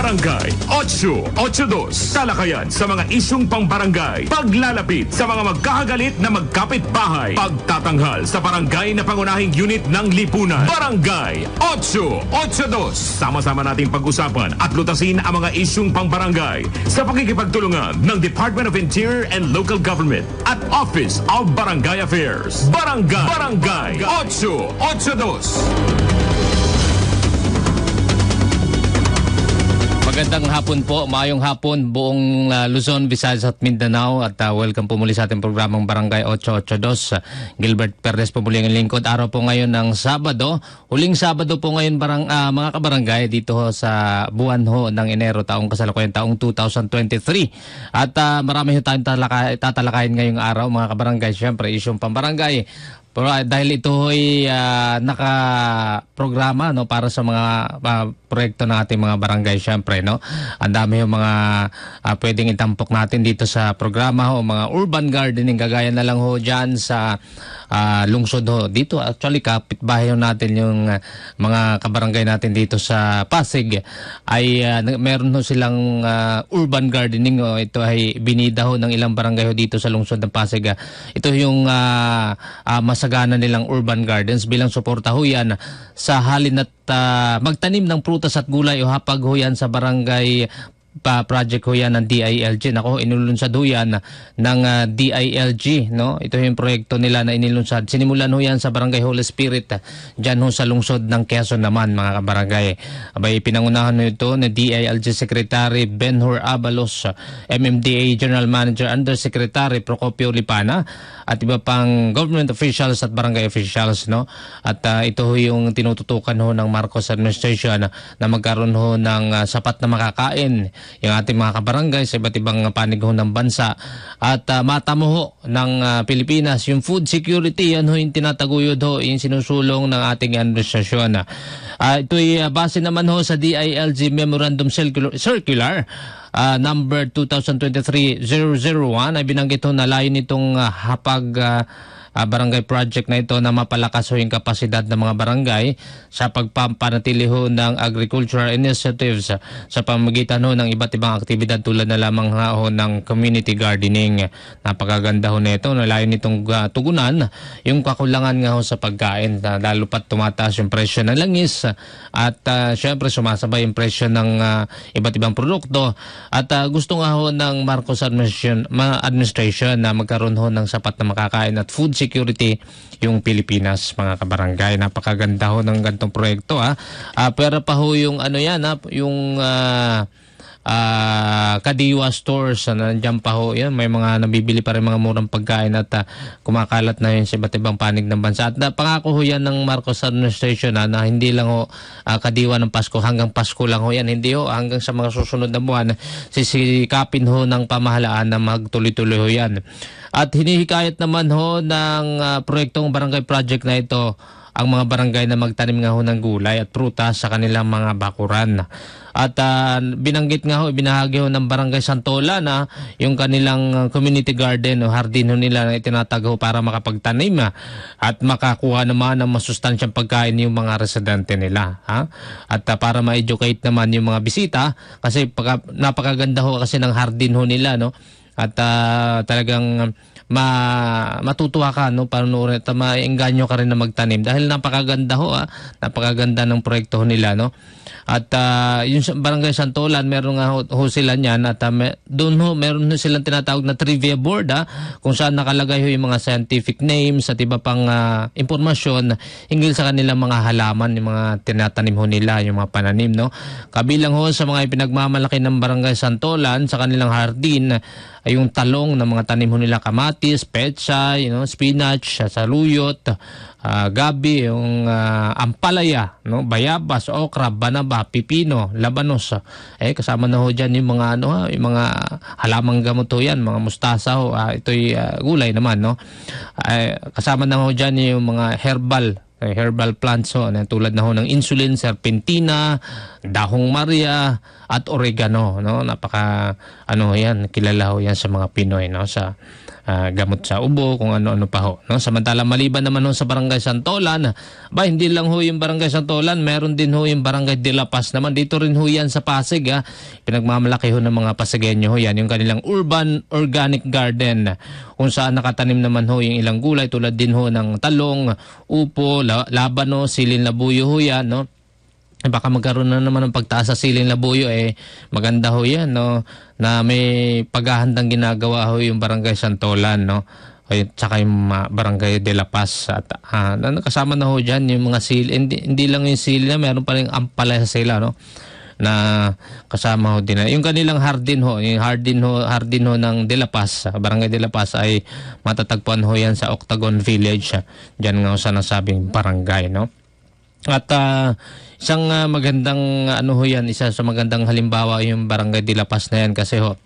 Barangay 882. Talakayan sa mga isyong pambarangay. Paglalapit sa mga magkakagalit na magkapit-bahay. Pagtatanghal sa barangay na pangunahing unit ng lipunan. Barangay 882. Sama-sama nating pag-usapan at lutasin ang mga isyong pambarangay sa pakikipagtulungan ng Department of Interior and Local Government at Office of Barangay Affairs. Barangay Barangay 882. Magandang hapon po, maayong hapon buong uh, Luzon, Visayas at Mindanao at uh, welcome po muli sa ating programang Barangay 882. Uh, Gilbert Perez po muli ang lingkod. Araw po ngayon ng Sabado. Huling Sabado po ngayon barang, uh, mga kabarangay dito sa buwan ho ng Enero taong kasalukuyan taong 2023. At uh, marami ho tayong talaka, tatalakayin ngayong araw mga kabarangay. Siyempre, isyong pambarangay pero uh, dahil ito ay uh, naka-programa no para sa mga uh, proyekto ng ating mga barangay syempre no. Ang dami yung mga uh, pwedeng itampok natin dito sa programa ho, mga urban gardening kagaya na lang ho diyan sa uh, lungsod ho. Dito actually kapitbahay natin yung uh, mga kabarangay natin dito sa Pasig ay uh, meron ho silang uh, urban gardening ho. Ito ay binida ho ng ilang barangay ho dito sa lungsod ng Pasig. Ito yung uh, uh, mas masagana nilang urban gardens bilang suporta ho yan sa halin at uh, magtanim ng prutas at gulay o hapag ho yan sa barangay pa project ho yan ng DILG. Nako, inulunsad ho yan ng uh, ah, DILG. No? Ito yung proyekto nila na inilunsad. Sinimulan ho yan sa Barangay Holy Spirit. Uh, dyan ho sa lungsod ng Quezon naman, mga kabarangay. Abay, pinangunahan ho ito ni DILG Secretary Benhur Abalos, MMDA General Manager Undersecretary Procopio Lipana, at iba pang government officials at barangay officials. No? At uh, ito ho yung tinututukan ho ng Marcos administration na, na magkaroon ho ng uh, sapat na makakain yung ating mga kabarangay sa iba't ibang panig ng bansa. At uh, matamo ho ng uh, Pilipinas, yung food security, yan ho yung tinataguyod ho, yung sinusulong ng ating administrasyon. Uh, ito'y uh, base naman ho sa DILG Memorandum Circular, Circular uh, number 2023-001 ay binanggit na layo nitong uh, hapag uh, uh, barangay project na ito na mapalakas ho yung kapasidad ng mga barangay sa pagpapanatili ho ng agricultural initiatives sa pamagitan ho ng iba't ibang aktibidad tulad na lamang ho ng community gardening. Napakaganda ho nito. Nalayo nitong uh, tugunan yung kakulangan nga ho sa pagkain na lalo pat tumataas yung presyo ng langis at uh, syempre sumasabay yung presyo ng uh, iba't ibang produkto at uh, gusto nga ho ng Marcos administration, administration na magkaroon ho ng sapat na makakain at food security yung Pilipinas, mga kabarangay. Napakaganda ho ng gantong proyekto ha. Uh, pero pa ho yung ano yan ha, yung uh, uh, Kadiwa stores uh, nandiyan pa ho yan. May mga nabibili pa rin mga murang pagkain at uh, kumakalat na yun sa iba't ibang panig ng bansa. At uh, pangako ho yan ng Marcos administration uh, na hindi lang ho uh, Kadiwa ng Pasko hanggang Pasko lang ho yan. Hindi ho hanggang sa mga susunod na buwan sisikapin ho ng pamahalaan na magtuloy-tuloy ho yan. At hinihikayat naman ho ng uh, proyektong barangay project na ito ang mga barangay na magtanim nga ho ng gulay at prutas sa kanilang mga bakuran. At uh, binanggit nga ho, binahagi ho ng Barangay Santola na yung kanilang community garden o hardin ho nila na itinatag para makapagtanim uh, at makakuha naman ng masustansyang pagkain yung mga residente nila. Ha? At uh, para ma-educate naman yung mga bisita kasi napakaganda ho kasi ng hardin ho nila no at uh, talagang ma matutuwa ka no panoorin at maengganyo ka rin na magtanim dahil napakaganda ho ah, napakaganda ng proyekto nila no at uh, yung Barangay Santolan, meron nga ho, ho sila niyan at uh, me, doon ho, meron ho silang tinatawag na trivia board ha, kung saan nakalagay ho yung mga scientific names at iba pang uh, impormasyon hinggil sa kanilang mga halaman, yung mga tinatanim ho nila, yung mga pananim. No? Kabilang ho sa mga ipinagmamalaki ng Barangay Santolan sa kanilang hardin ay yung talong ng mga tanim ho nila kamatis, petsa, you know, spinach, saluyot, uh, gabi, yung uh, ampalaya, no? bayabas, okra, banaba, pipino, labanos. Eh kasama na ho diyan yung mga ano ha, yung mga halamang gamot ho yan, mga mustasa ho. Uh, ito'y uh, gulay naman no. Uh, kasama na ho diyan yung mga herbal herbal plants ho, na tulad na ho ng insulin, serpentina, dahong maria at oregano no napaka ano yan kilala ho yan sa mga Pinoy no sa ah, gamot sa ubo, kung ano-ano pa ho. No? Samantala maliban naman ho sa Barangay Santolan, ba hindi lang ho yung Barangay Santolan, meron din ho yung Barangay De naman. Dito rin ho yan sa Pasig. Ha? Pinagmamalaki ho ng mga Pasigenyo ho yan, yung kanilang Urban Organic Garden kung saan nakatanim naman ho yung ilang gulay tulad din ho ng talong, upo, la- labano, silin labuyo ho yan. No? Baka magkaroon na naman ng pagtaas sa silin labuyo eh maganda ho yan no? Na may paghahandang ginagawa ho yung barangay Santolan no? Ay tsaka yung ah, barangay De La Paz at ah, na- kasama na ho dyan yung mga sili hindi, hindi lang yung sili na meron pa rin ampalaya sila no? Na kasama ho din yung kanilang hardin ho yung hardin ho hardin ho ng De La Paz ah, barangay De La Paz ay matatagpuan ho yan sa Octagon Village ah, dyan nga ho sa nasabing barangay no at ah, isang ah, magandang ano ho yan, isa sa magandang halimbawa yung Barangay de La na yan kasi ho,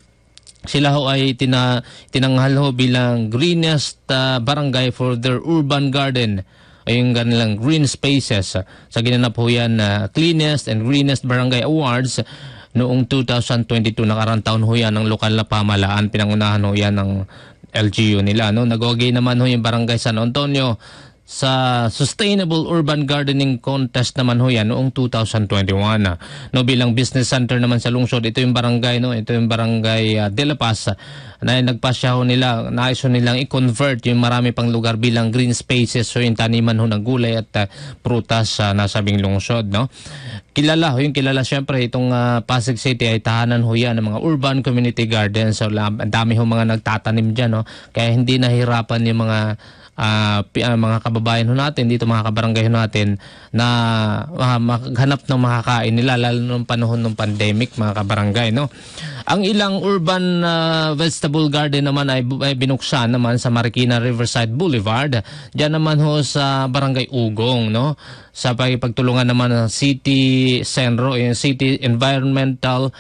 sila ho ay tina, tinanghal ho bilang greenest ah, barangay for their urban garden. Ay yung kanilang green spaces. Sa ginanap ho yan na cleanest and greenest barangay awards noong 2022 nakarang taon ho yan ng lokal na pamalaan. Pinangunahan ho yan ng LGU nila no? Nagwagi naman ho yung barangay San Antonio sa Sustainable Urban Gardening Contest naman ho yan noong 2021. ah. No, bilang business center naman sa lungsod, ito yung barangay, no? ito yung barangay ah, De La Paz na nagpasya ho nila, nais ho nilang i-convert yung marami pang lugar bilang green spaces so yung taniman ho ng gulay at ah, prutas sa nasabing lungsod. No? Kilala ho, yung kilala syempre itong ah, Pasig City ay tahanan ho yan ng mga urban community gardens. So, ang dami ho mga nagtatanim dyan. No? Kaya hindi nahirapan yung mga ah, mga kababayan ho natin dito mga kabarangay ho natin na ah, maghanap ng makakain nila lalo nung panahon ng pandemic mga kabarangay no? Ang ilang urban ah, vegetable garden naman ay, ay binuksan naman sa Marikina Riverside Boulevard. Diyan naman ho sa barangay Ugong no? Sa pag- pagtulungan naman ng City Senro yung City Environmental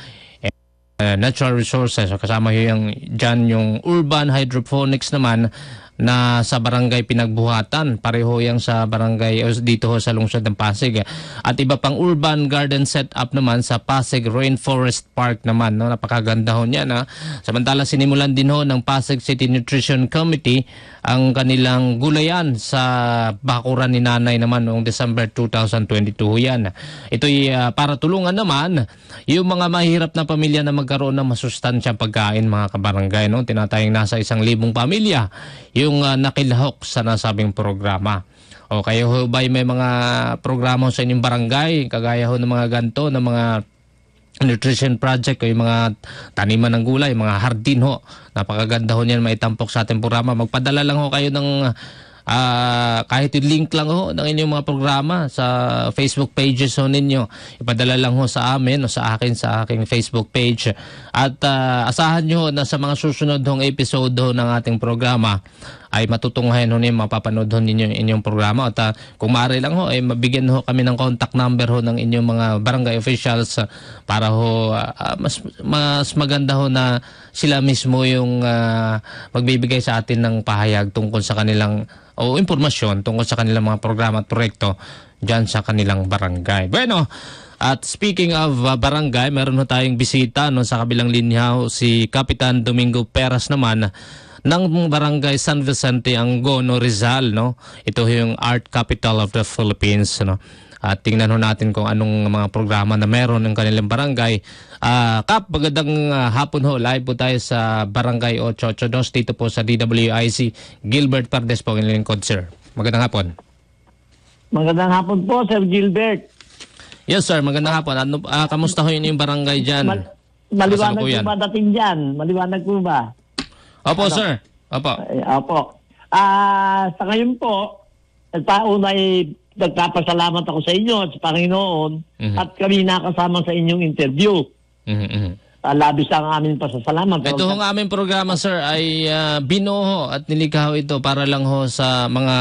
uh, natural resources. So, kasama yung dyan yung urban hydroponics naman na sa barangay Pinagbuhatan. Pareho yang sa barangay dito ho sa lungsod ng Pasig. At iba pang urban garden setup naman sa Pasig Rainforest Park naman. No? Napakaganda ho niyan. Ha? Samantala sinimulan din ho ng Pasig City Nutrition Committee ang kanilang gulayan sa bakuran ni nanay naman noong December 2022 ho yan. Ito'y ah, para tulungan naman yung mga mahirap na pamilya na magkaroon ng masustansyang pagkain mga kabarangay. No? Tinatayang nasa isang libong pamilya ah, nakilahok sa nasabing programa. O kayo ho ba may mga programa sa inyong barangay, kagaya ho ng mga ganto, ng mga nutrition project o yung mga taniman ng gulay, mga hardin ho. Napakaganda ho niyan maitampok sa ating programa. Magpadala lang ho kayo ng ah, kahit yung link lang ho ng inyong mga programa sa Facebook pages ho ninyo. Ipadala lang ho sa amin o sa akin sa aking Facebook page. At ah, asahan nyo na sa mga susunod hong episode ho ng ating programa ay matutunghayan ho ninyo, mapapanood ho ninyo yung inyong programa. At ah, kung maaari lang ho, ay mabigyan ho kami ng contact number ho ng inyong mga barangay officials ah, para ho ah, mas, mas maganda ho na sila mismo yung ah, magbibigay sa atin ng pahayag tungkol sa kanilang o impormasyon tungkol sa kanilang mga programa at proyekto dyan sa kanilang barangay. Bueno, at speaking of uh, barangay, meron ho tayong bisita no, sa kabilang linya si Kapitan Domingo Peras naman ng barangay San Vicente Angono Rizal no ito yung art capital of the Philippines no at tingnan ho natin kung anong mga programa na meron ng kanilang barangay. Ah, Kap, magandang ah, hapon ho. Live po tayo sa Barangay 882 dito po sa DWIC. Gilbert Pardes po, ang lingkod, sir. Magandang hapon. Magandang hapon po, Sir Gilbert. Yes, sir. Magandang hapon. Ano, ah, kamusta ho yun yung barangay dyan? Mal- maliwanag po ba dating dyan? Maliwanag po ba? Opo, sir. Opo. Ay, opo. Ah, sa ngayon po, nagpauna ay nagpapasalamat ako sa inyo at sa Panginoon Mhm. at kami nakasama sa inyong interview. Mhm, mhm. Uh, labis ang aming pasasalamat. Ito hong aming programa, sir, ay ah, binuho at nilikha ito para lang ho sa mga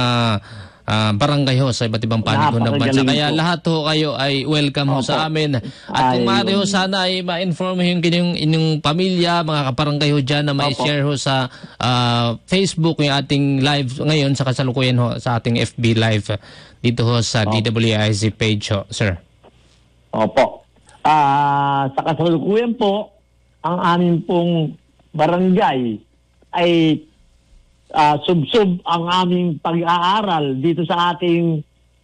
ah, barangay ho sa iba't ibang panig ho ng bansa. Kaya po. lahat ho kayo ay welcome ho Opo. sa amin. At kung Ay, maaari ho sana ay ma-inform ho yung inyong, inyong pamilya, mga kaparangay ho dyan na may Opo. share ho sa ah, Facebook yung ating live ngayon sa kasalukuyan ho sa ating FB live dito ho sa DWIC page ho, sir. Opo. Ah, sa kasalukuyan po, ang aming pong barangay ay ah, sub-sub ang aming pag-aaral dito sa ating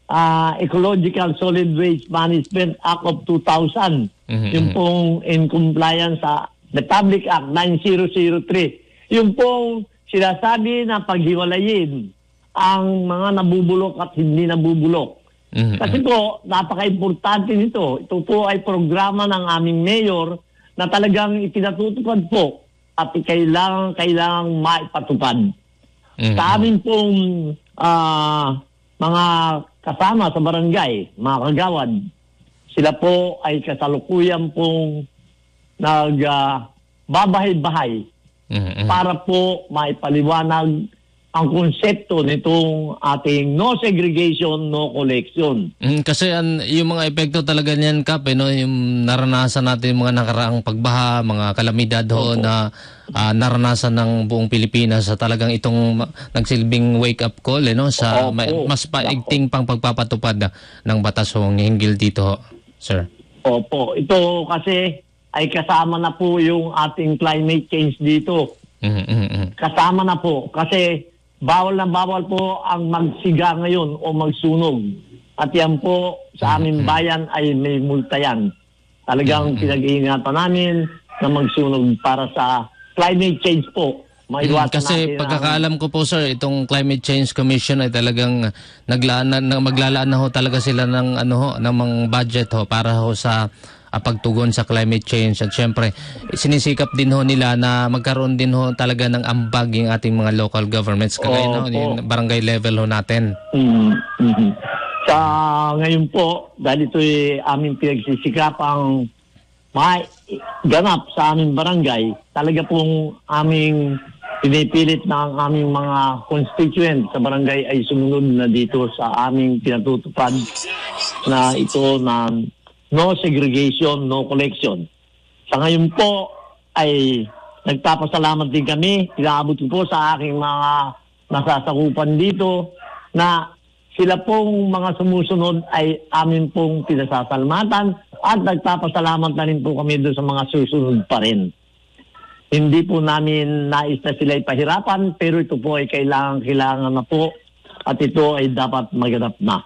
ah, Ecological Solid Waste Management Act of 2000. Mhm, Yung pong in compliance sa Republic Act 9003. Yung pong sinasabi na paghiwalayin ang mga nabubulok at hindi nabubulok. Mhm, Kasi po, napaka-importante nito. Ito po ay programa ng aming mayor na talagang ipinatutupad po at kailangan kailangang maipatupad. Mhm. Sa amin pong ah, mga kasama sa barangay, mga kagawad, sila po ay kasalukuyan pong nag ah, babahay-bahay Mhm, mhm. para po maipaliwanag ang konsepto nitong ating no segregation, no collection. Mm, kasi an, yung mga epekto talaga niyan, Kap, eh, no? yung naranasan natin yung mga nakaraang pagbaha, mga kalamidad ho na ah, naranasan ng buong Pilipinas sa talagang itong nagsilbing wake-up call eh, no? sa Opo. ma- mas paigting pang pagpapatupad na, ng batas ho hinggil dito, ho, sir. Opo, ito kasi ay kasama na po yung ating climate change dito. Mhm, mhm, mhm. Kasama na po kasi bawal na bawal po ang magsiga ngayon o magsunog. At yan po sa aming bayan ay may multa yan. Talagang pinag-iingatan namin na magsunog para sa climate change po. Mm, Maiwasan kasi pagkakaalam ko po sir, itong Climate Change Commission ay talagang naglaan na, na- maglalaan na ho talaga sila ng ano ho, ng mga budget ho para ho sa ah, pagtugon sa climate change at syempre sinisikap din ho nila na magkaroon din ho talaga ng ambag yung ating mga local governments kagaya no, Opo. yung barangay level ho natin. Mm, mhm. Sa ngayon po, dahil ito'y aming pinagsisikapang ganap sa aming barangay, talaga pong aming pinipilit na ang aming mga constituent sa barangay ay sumunod na dito sa aming pinatutupad na ito na no segregation, no collection. Sa ngayon po ay nagpapasalamat din kami, pinaabot ko po sa aking mga nasasakupan dito na sila pong mga sumusunod ay amin pong pinasasalamatan at nagpapasalamat na rin po kami doon sa mga susunod pa rin. Hindi po namin nais na sila ipahirapan pero ito po ay kailangan, kailangan na po at ito ay dapat maganap na.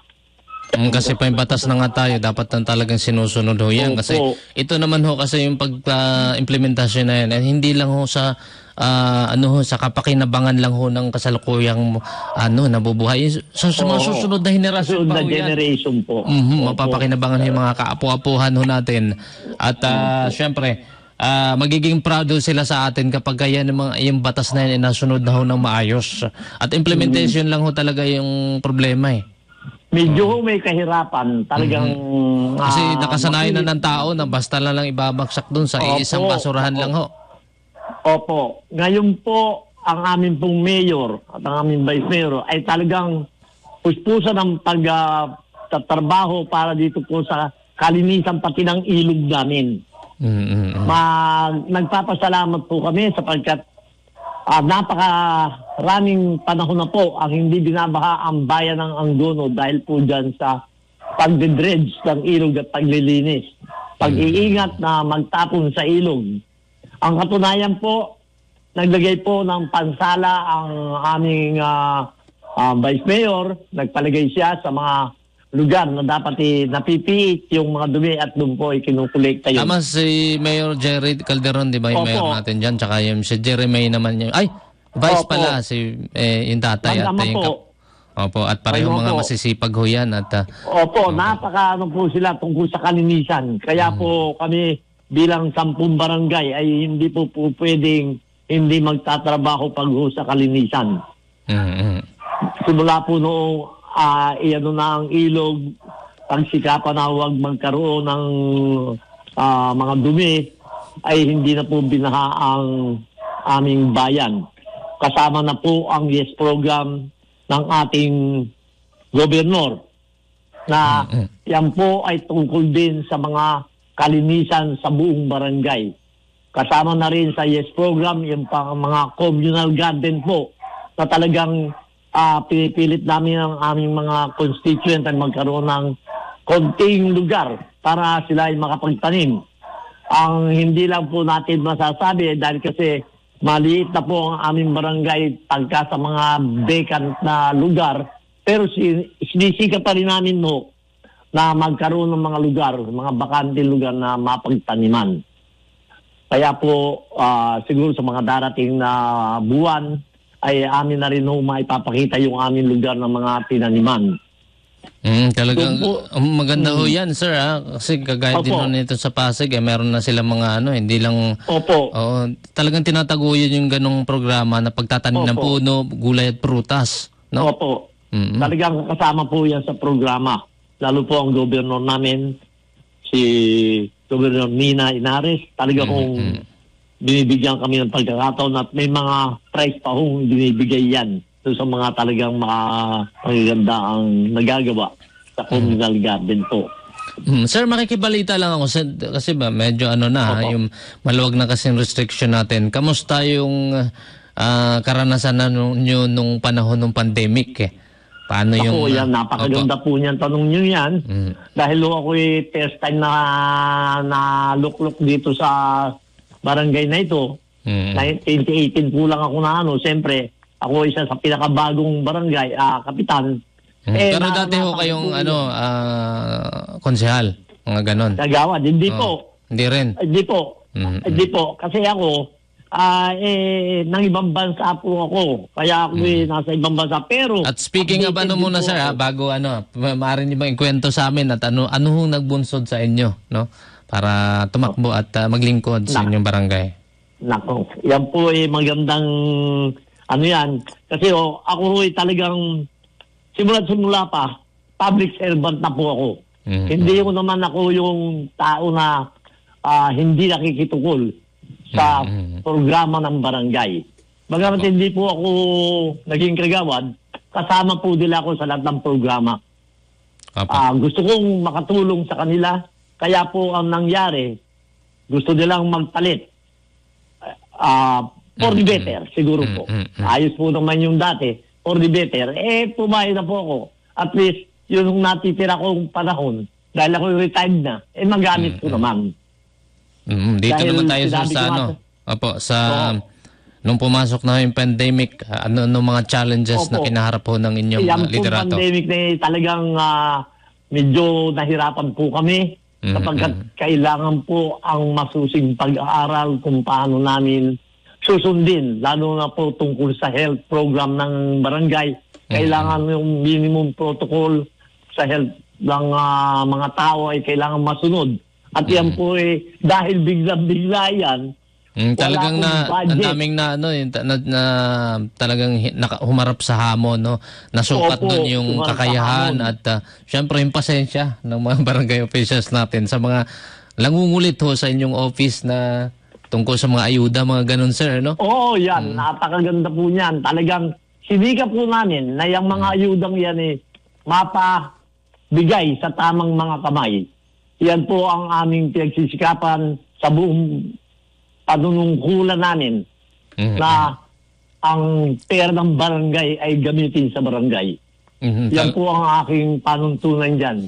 Mm, kasi pa yung batas na nga tayo, dapat na talagang sinusunod ho yan. Kasi ito naman ho kasi yung pag-implementasyon na yan, eh, hindi lang ho sa ah, ano ho, sa kapakinabangan lang ho ng kasalukuyang ano, nabubuhay. Sa, sa mga Oo. susunod na henerasyon Susunod pa na ho yan. generation po. Mhm, mapapakinabangan yung mga kaapu-apuhan ho natin. At ah, syempre, ah, magiging proud ho sila sa atin kapag kaya ng mga yung batas na yan ay nasunod na ho ng maayos. At implementation lang ho talaga yung problema eh. Medyo ho may kahirapan. Talagang... Kasi ah, nakasanayan na ng tao na basta na lang ibabagsak dun sa Opo, isang basurahan opo. lang ho. Opo. Ngayon po, ang aming pong mayor at ang aming vice mayor ay talagang puspusan ng pagtatrabaho para dito po sa kalinisan pati ng ilog namin. Mm, mm, mm. Mag, nagpapasalamat po kami sapagkat ah, napakaraming panahon na po ang hindi binabaha ang bayan ng Angono dahil po dyan sa pagdedredge ng ilog at paglilinis. Pag-iingat na magtapon sa ilog. Ang katunayan po, naglagay po ng pansala ang aming ah, ah, Vice Mayor. Nagpalagay siya sa mga lugar na dapat eh, napipiit yung mga dumi at doon po ay kinukolekta yun. Tama si Mayor Jerry Calderon, di ba yung Opo. mayor natin dyan? Tsaka yung si Jerry May naman yung... Ay! Vice Opo. pala, si eh, yung tatay at yung po. kap- Opo, at parehong Ayun mga po. masisipag ho yan. At, ah, Opo, napaka ano po sila tungkol sa kalinisan. Kaya po kami bilang sampung barangay ay hindi po, po pwedeng hindi magtatrabaho pag ho sa kalinisan. mm, mm. Simula po noong ah, iano na ang ilog, pagsikapan na huwag magkaroon ng ah, mga dumi, ay hindi na po binaha ang aming bayan. Kasama na po ang YES program ng ating gobernador na Mm, yan po ay tungkol din sa mga kalinisan sa buong barangay. Kasama na rin sa YES program yung pang mga communal garden po na talagang ah, pinipilit namin ang aming mga constituent ay magkaroon ng konting lugar para sila ay makapagtanim. Ang hindi lang po natin masasabi dahil kasi maliit na po ang aming barangay pagka sa mga vacant na lugar. Pero si, sinisika pa rin namin mo na magkaroon ng mga lugar, mga bakante lugar na mapagtaniman. Kaya po ah, siguro sa mga darating na buwan ay amin na rin ho maipapakita yung aming lugar ng mga tinaniman. Mm, talagang po- um, maganda ho yan, sir. Ha? Kasi kagaya din Opo. ho nito sa Pasig, eh, meron na silang mga ano, hindi lang... Opo. Oo, talagang tinataguyod yung ganong programa na pagtatanim ng Opo. puno, gulay at prutas. No? Opo. Mm-mm. Talagang kasama po yan sa programa. Lalo po ang gobernador namin, si Gobernador Nina Inares. Talaga kong binibigyan kami ng pagkakataon at may mga prize pa hong binibigay yan doon sa mga talagang mga magaganda ang nagagawa sa communal garden po. Mm, sir, makikibalita lang ako sa- kasi ba medyo ano na, Opo. yung maluwag na kasing restriction natin. Kamusta yung ah, karanasan na nyo nung panahon ng pandemic eh? Paano yung... Ako, yan, napakaganda po niyan. Tanong niyo yan. Mm. Dahil ako first time na, na lukluk dito sa barangay na ito. Mm. Na 2018 po lang ako na ano. Siyempre, ako isa sa pinakabagong barangay, ah, kapitan. Mm. Eh, Pero dati ho kayong ano, ah, konsehal, mga ganon. Nagawad. Hindi Oh, po. Hindi rin. Hindi po. Mhm. Hindi po. Kasi ako, ah, eh, nang ibang bansa po ako. Kaya ako eh, nasa ibang bansa. Pero, Mm. At speaking of ano muna po sir, ha, bago ano, ma- maaari niyo ba ikwento sa amin at ano ano hong nagbunsod sa inyo, no? Para tumakbo at ah, maglingkod sa inyong barangay. Nako, yan po ay magandang ano yan. Kasi oh, ako ay talagang simula simula pa, public servant na po ako. Mhm. Hindi ko naman ako yung tao na ah, hindi nakikitukol sa Mhm. programa ng barangay. Bagamat hindi po ako naging kagawad, kasama po nila ako sa lahat ng programa. Ah, gusto kong makatulong sa kanila. Kaya po ang nangyari, gusto nilang magpalit. Ah, for the better, siguro po. Mm, mm, mm. Ayos po naman yung dati, for the better. Eh, pumayag na po ako. At least, yun yung natitira kong panahon, dahil ako retired na, eh magamit ko naman. Mm, dito dahil naman tayo sa nga ano. sa- Opo, sa Oo. nung pumasok na yung pandemic, ano ano mga challenges na Opo. kinaharap po ng inyong Yan pong liderato? pandemic na eh, talagang ah, medyo nahirapan po kami Mhm, sapagkat kailangan po ang masusing pag-aaral kung paano namin susundin, lalo na po tungkol sa health program ng barangay. Kailangan yung minimum protocol sa health ng ah, mga tao ay kailangan masunod. At yan po eh, dahil bigla-bigla yan, Mm, talagang na ang daming na ano yung na, na talagang naka, humarap sa hamon no? Nasukat Opo, doon yung kakayahan at ah, syempre yung pasensya ng mga barangay officials natin sa mga langungulit ho sa inyong office na tungkol sa mga ayuda mga ganun sir no Oo, yan. Napakaganda po niyan. Talagang sinika po namin na yung mga ayudang yan eh, mapabigay sa tamang mga kamay. Yan po ang aming pinagsisikapan sa buong panunungkulan namin Mhm. na ang pera ng barangay ay gamitin sa barangay. Mhm, Yan po ang aking panuntunan dyan.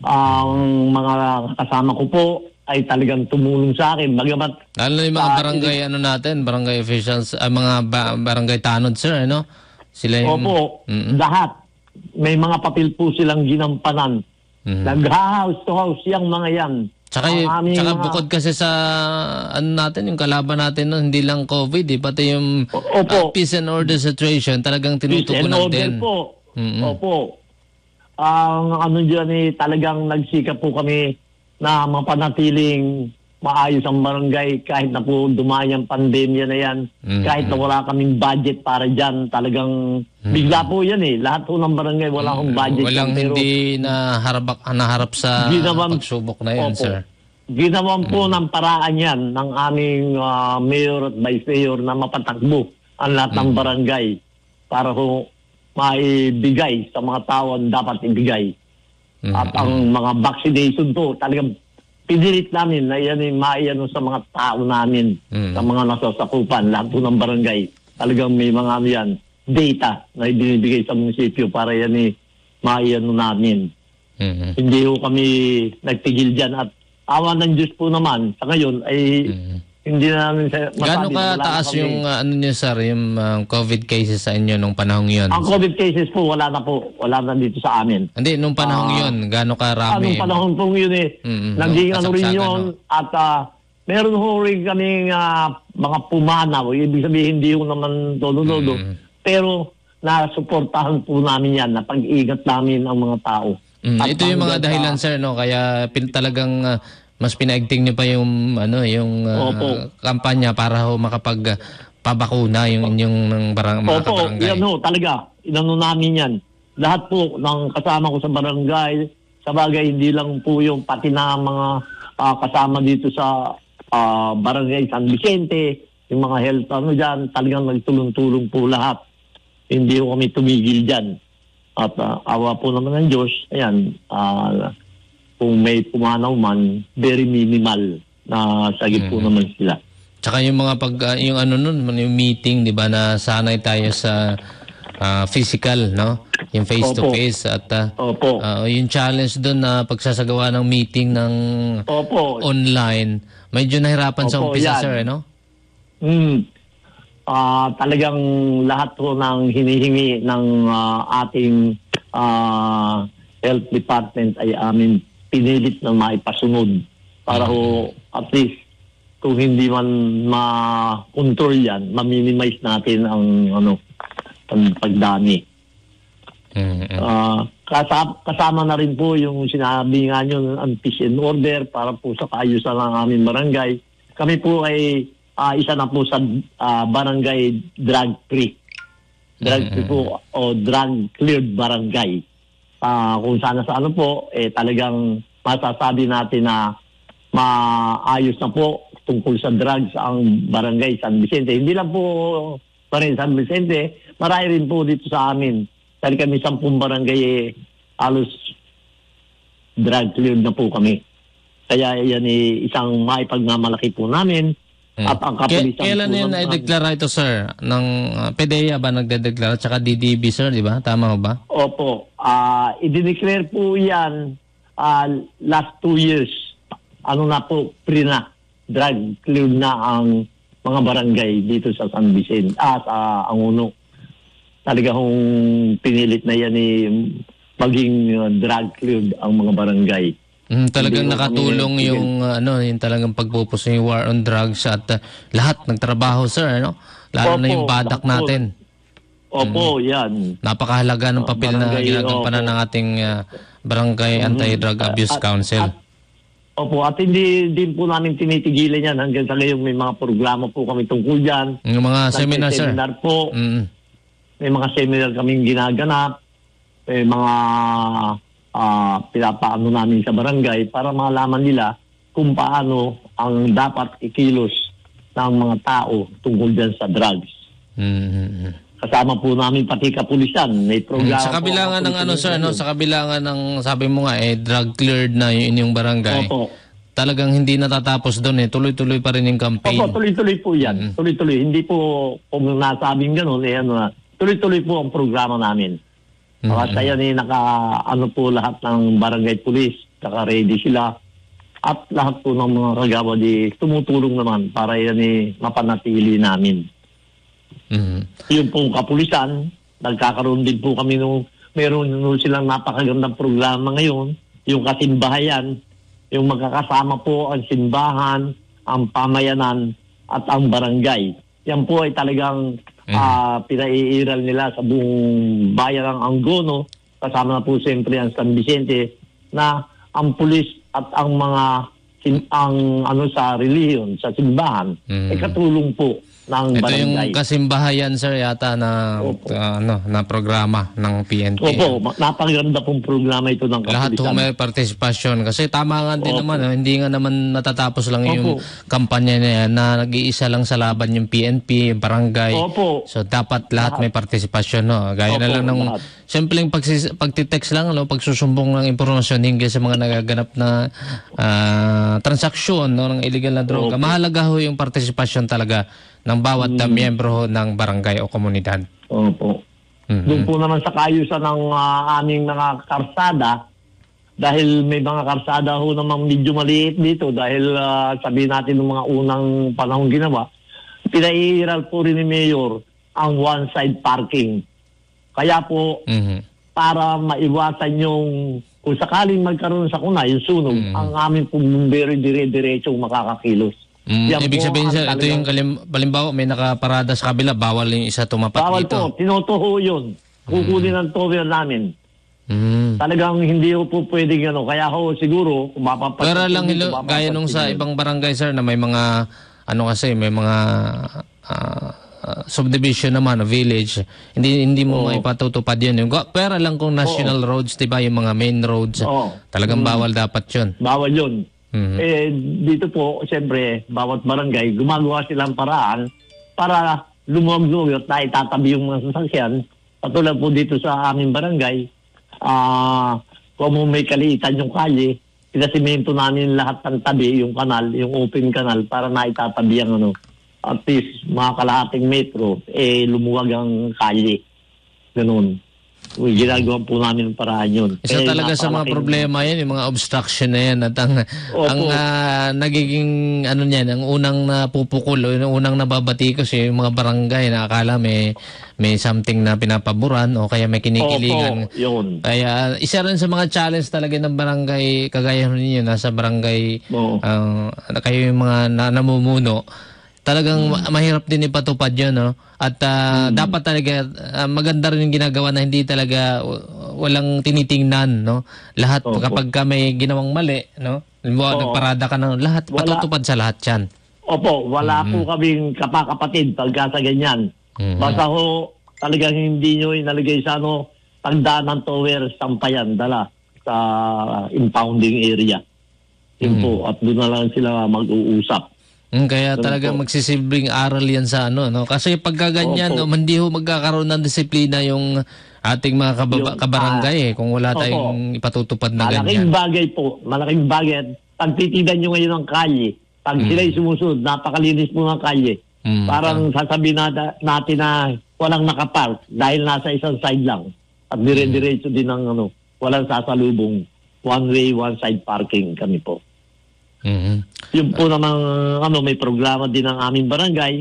Ang mga kasama ko po ay talagang tumulong sa akin. Bagamat lalo yung mga barangay ano natin barangay officials ah, mga ba- barangay tanod sir ano sila yung Opo, Mhm. lahat. May mga papel po silang ginampanan. Mhm. Nag-house to house yung mga yan. Tsaka, aming tsaka mga- bukod kasi sa ano natin, yung kalaban natin no, hindi lang COVID, eh, pati yung opo. ah, peace and order situation talagang Peace and tinutugunan order din. po. Mm-mm. Opo. Ang ano dyan eh, talagang nagsikap po kami na mapanatiling maayos ang barangay kahit na po dumayang pandemya na yan. Mm. Kahit na wala kaming budget para dyan. Talagang bigla po yan eh. Lahat po ng barangay wala akong budget. Mm. Walang yan, pero hindi na harap, naharap sa Ginawan- pagsubok na yun, Opo. sir. Ginawan po ng paraan yan ng aming ah, mayor at vice mayor na mapatakbo ang lahat ng barangay para ho maibigay sa mga tao ang dapat ibigay. Mhm. At ang mga vaccination po, talagang pinilit namin na yan ay maiano sa mga tao namin, Mhm. sa mga nasasakupan, lahat po ng barangay. Talagang may mga ano yan, data na ibinibigay sa munisipyo para yan ay maiano namin Mhm. hindi ho kami nagtigil dyan at awa ng Diyos po naman sa ngayon ay Mhm. Hindi na namin sa, Gaano masabi ka wala taas kami. yung uh, ano niyo sir, yung uh, COVID cases sa inyo nung panahong yun? Ang COVID cases po, wala na po. Wala na dito sa amin. Hindi, nung panahong Ah, yun, gaano karami? Anong panahon po yun eh. Mm-mm. Naging No, ano rin yun. At ah, meron ho rin kaming ah, mga pumanaw. Ibig sabihin, hindi ho naman todo-todo. Mm. Pero nasuportahan po namin yan na pag-ingat namin ang mga tao. Mm, At ito yung mga dahilan sir no kaya pin, talagang uh, mas pinaigting niyo pa yung ano yung uh, Opo. kampanya para ho makapag uh, pabakuna yung inyong ng barang mga Opo, kabarangay. yan ho, talaga. Inano namin yan. Lahat po ng kasama ko sa barangay, sa bagay, hindi lang po yung pati na mga ah, kasama dito sa ah, barangay San Vicente, yung mga health ano dyan, talagang nagtulong-tulong po lahat. Hindi ko kami tumigil dyan. At ah, awa po naman ng Diyos, ayan, ah, kung may pumanaw man, very minimal na sagip po naman sila. Tsaka yung mga pag uh, yung ano nun, yung meeting, 'di ba, na sanay tayo sa uh, physical, no? Yung face to Opo. face at uh, Opo. uh, yung challenge doon na pagsasagawa ng meeting ng Opo. online, medyo nahirapan sa Opo, umpisa, yan. sir, eh, no? Mm. Ah, talagang lahat po ng hinihingi ng ah, ating ah, health department ay amin pinilit na maipasunod para ho at least kung hindi man ma-control yan, ma-minimize natin ang ano ang pagdami. Mm, mm. Ah, kasama, kasama na rin po yung sinabi nga nyo ang peace and order para po sa kaayusan ng aming barangay. Kami po ay ah, isa na po sa ah, barangay drug free. Drug free po o drug cleared barangay. Ah, kung sana sa ano po, eh talagang masasabi natin na maayos na po tungkol sa drugs ang barangay San Vicente. Hindi lang po rin San Vicente, marami rin po dito sa amin. Dahil kami sampung barangay eh, halos drug cleared na po kami. Kaya yan eh, isang maipagmamalaki po namin. Mm. At ang kapulisan kailan po yun naman- na-deklara ito, sir? Ng uh, PDEA ba nagdedeklara? Tsaka DDB, sir, di ba? Tama ba? Opo. Ah, i-declare po yan ah, last two years. Ano na po, pre na. Drug cleared na ang mga barangay dito sa San Vicente, ah, sa Anguno. Talaga hong pinilit na yan eh, maging uh, drug cleared ang mga barangay. Mm, talagang Hindi nakatulong yung uh, ano, yung talagang pagpupus yung war on drugs at uh, lahat nagtrabaho, sir, ano? Lalo na Opo, yung badak po. natin. Opo, yan. Napakahalaga ng papel na barangay, ginagampanan opo. ng ating uh, Barangay Anti-Drug Abuse At- Council. at- Opo, at hindi din po namin tinitigilan yan hanggang sa ngayon may mga programa po kami tungkol dyan. yung mga seminar, sir. Seminar po. Mm. May mga seminar kaming ginaganap. May mga ah, pinapaano namin sa barangay para malaman nila kung paano ang dapat ikilos ng mga tao tungkol dyan sa drugs. Mm. Kasama po namin pati kapulisan. May Mm, programa Sa po kabilangan ang ng ano sir, no, sa kabilangan ng sabi mo nga eh drug cleared na yung inyong barangay. Opo. Talagang hindi natatapos doon eh. Tuloy-tuloy pa rin yung campaign. Opo, tuloy-tuloy po yan. Mm-hmm. Tuloy-tuloy. Hindi po, kung nasabing gano'n, eh, ano na, tuloy-tuloy po ang programa namin. Mm-hmm. Sa yan eh, naka, ano po lahat ng barangay police, naka-ready sila. At lahat po ng mga kagawad eh, tumutulong naman para yan eh, mapanatili namin. Mhm. Yung pong kapulisan, nagkakaroon din po kami nung, meron nung silang napakagandang programa ngayon, yung kasimbahayan, yung magkakasama po ang simbahan, ang pamayanan, at ang barangay. Yan po ay talagang ah, pinaiiral nila sa buong bayan ng Angono, kasama na po siyempre ang San Vicente, na ang pulis at ang mga sim- ang ano sa reliyon, sa simbahan, Mm. ay katulong po ng Ito barangay. yung kasimbahayan sir yata na Opo. uh, ano na programa ng PNP. Opo, napakaganda pong programa ito ng Lahat ho may partisipasyon kasi tama nga din Opo. naman oh, hindi nga naman natatapos lang yung Opo. kampanya na yan na nag-iisa lang sa laban yung PNP, yung barangay. Opo. So dapat lahat may partisipasyon no. Gaya na Opo, lang ng lahat. simpleng pagsis- pagtitext lang no, pagsusumbong ng impormasyon hinggil sa mga nagaganap na ah, transaksyon no, ng illegal na droga. Mahalaga ho yung partisipasyon talaga ng bawat uh, miyembro ng barangay o komunidad. Opo. Mhm. Doon po naman sa kayusan ng ah, aming mga karsada, dahil may mga karsada ho namang medyo maliit dito dahil ah, sabihin natin ng mga unang panahon ginawa, pinaiiral po rin ni Mayor ang one-side parking. Kaya po, Mhm. para maiwasan yung kung sakaling magkaroon sa kuna, yung sunog, Mm. ang aming bumbero dire-diretsong makakakilos. Mm, Yan ibig po sabihin ang sir, ito talagang- yung kalim, balimbawa may nakaparada sa kabila, bawal yung isa tumapat Bawal dito. po, tinotoho yun. Kukunin ang tower namin. Mm. Talagang hindi ho po pwedeng ano. Kaya ho siguro, kung mapapansin Pero lang hilo, mapapansin gaya nung sa ibang barangay sir na may mga ano kasi may mga ah, ah, subdivision naman, o village, hindi hindi mo maipatutupad yun. Yung, pero lang kung national roads, 'di ba, yung mga main roads, Oo. talagang bawal dapat 'yun. Bawal yun. Mhm. Eh, dito po, siyempre, bawat barangay, gumagawa silang paraan para lumuwag-luwag at naitatabi yung mga sasakyan. Patulad po dito sa aming barangay, ah kung may kaliitan yung kalye, pinasimento namin lahat ng tabi, yung kanal, yung open kanal, para naitatabi ang ano, at least mga kalahating metro, eh lumuwag ang kalye. Ganun. Uy, ginagawa po namin ang paraan yun. Isa Eh, talaga sa mga problema yan, yung mga obstruction na yan at ang, Opo. ang ah, nagiging ano niyan, ang unang napupukol o yung unang nababatikos yung mga barangay na akala may may something na pinapaboran o kaya may kinikilingan. Opo, yun. Kaya isa rin sa mga challenge talaga ng barangay kagaya ninyo nasa barangay Oo. ang kayo yung mga na, namumuno talagang ma- mahirap din ipatupad yun no at ah, dapat talaga ah, maganda rin yung ginagawa na hindi talaga walang tinitingnan no lahat Opo. kapag ka may ginawang mali no Halimbawa, nagparada ka ng lahat Wala. patutupad sa lahat yan Opo, wala po kaming kapakapatid pagka sa ganyan. Mhm. Basta ho, talagang hindi nyo inalagay sa ano, tandaan ng tower, sampayan, dala sa impounding area. Yun Mhm. po, at doon na lang sila mag-uusap. Mm, kaya talaga po. magsisilbing aral yan sa ano no kasi pagka ganyan Opo. no hindi ho magkakaroon ng disiplina yung ating mga kababa, Yung, kabarangay eh kung wala opo. tayong ipatutupad na Malaking ganyan. bagay po, malaking bagay. At Pag titigan nyo ngayon ng kalye, pag sila'y sumusunod, napakalinis po ng kalye. Mm. Parang sasabihin nata- natin na walang nakapark dahil nasa isang side lang. At dire-diretso din ng ano, walang sasalubong. One way, one side parking kami po. Mhm. Yung po namang ano, may programa din ng aming barangay.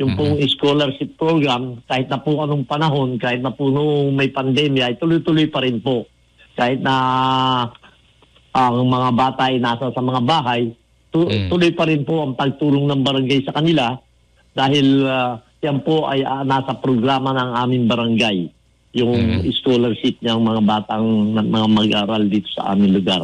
Yung pong scholarship program, kahit na po anong panahon, kahit na po noong may pandemya, ay tuloy-tuloy pa rin po. Kahit na ang mga bata ay nasa sa mga bahay, tu- Mm. tuloy pa rin po ang pagtulong ng barangay sa kanila dahil ah, yan po ay ah, nasa programa ng aming barangay. Yung scholarship ng mga batang mga mag-aral dito sa aming lugar.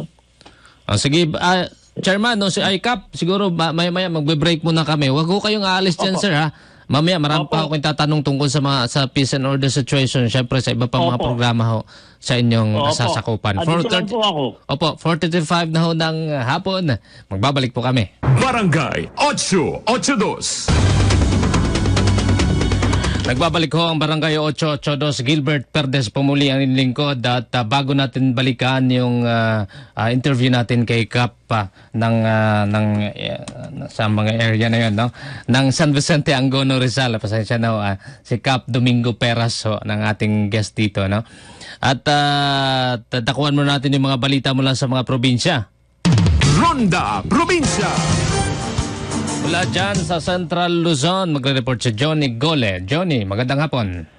Ah, sige, ah, Chairman, no, si ICAP, siguro ma- maya-maya magbe-break muna kami. Huwag ko kayong aalis dyan, Opo. sir, ha? Mamaya, marami pa Opo. akong tatanong tungkol sa mga sa peace and order situation. Siyempre, sa iba pa mga Opo. programa ho sa inyong Opo. sasakupan. Ah, dito lang po ako. Opo, 4.35 na ho ng hapon. Magbabalik po kami. Barangay 882. Nagbabalik ho ang Barangay 882 Gilbert Perdes Pumuli ang lingkod at ah, bago natin balikan yung ah, ah, interview natin kay Kap ng ah, ng eh, sa mga area na yon no? Ng San Vicente Angono Rizal. Pasensya na ho, ah, si Kap Domingo Peras ho, ng ating guest dito no? At uh, tatakuan mo natin yung mga balita mula sa mga probinsya. Ronda Probinsya. Mula dyan sa Central Luzon magre-report si Johnny Gole. Johnny magandang hapon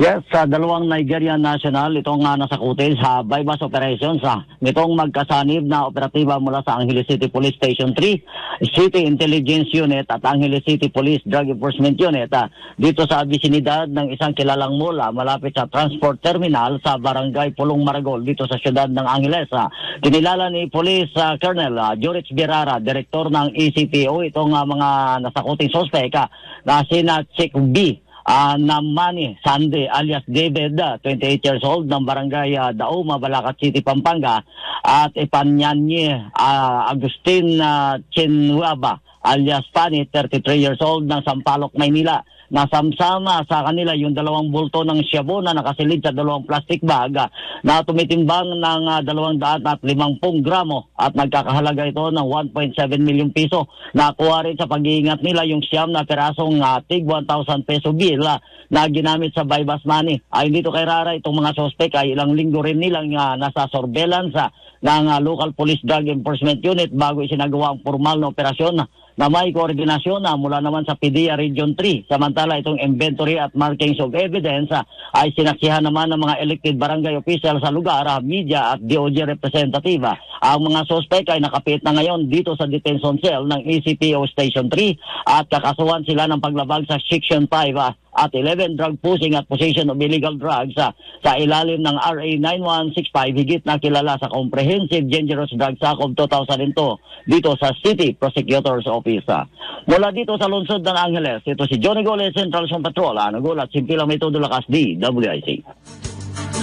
Yes, sa dalawang Nigerian national, itong uh, nasakutin sa bypass operations sa nitong magkasanib na operatiba mula sa Angeles City Police Station 3, City Intelligence Unit at Angeles City Police Drug Enforcement Unit ah, dito sa bisinidad ng isang kilalang mula malapit sa transport terminal sa Barangay Pulong Maragol dito sa siyudad ng Angeles. ah. Kinilala ni Police ah, Colonel uh, Jorich Birara, direktor ng ECTO, itong ah, mga nasakuting sospek ah, na sina Chick B ah Namani Sande alias David, ah, 28 years old ng barangay uh, Dauma, Balacat City, Pampanga at Ipanyanye ah, Agustin uh, Chinwaba alias Pani, 33 years old ng Sampaloc, Maynila. Nasamsama sa kanila yung dalawang bulto ng shabu na nakasilid sa dalawang plastic bag ah, na tumitimbang ng ah, 250 gramo at nagkakahalaga ito ng 1.7 million piso. Nakuha rin sa pag-iingat nila yung siyam na perasong uh, tig 1,000 peso bill ah, na ginamit sa bypass money. Ay dito kay Rara, itong mga sospek ay ilang linggo rin nilang ah, nasa surveillance ah, ng ah, local police drug enforcement unit bago isinagawa ang formal na operasyon na, may koordinasyon na mula naman sa PDEA Region 3. Samantala itong inventory at markings of evidence ah, ay sinaksihan naman ng mga elected barangay official sa lugar, ah, media at DOJ representative. ah. Ang mga suspect ay nakapit na ngayon dito sa detention cell ng ECPO Station 3 at kakasuhan sila ng paglabag sa Section 5 ah, at 11 drug pushing at possession of illegal drugs sa, sa ilalim ng RA 9165 higit na kilala sa Comprehensive Dangerous Drugs Act of 2002 dito sa City Prosecutor's Office. ah. Mula dito sa lungsod ng Angeles, ito si Johnny Gole, Central Zone Patrol. Ano gulat, simpilang may todo lakas di WIC.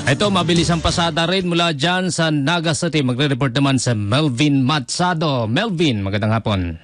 Ito, mabilis ang pasada rin mula dyan sa Naga City. Magre-report naman sa Melvin Matsado. Melvin, magandang hapon.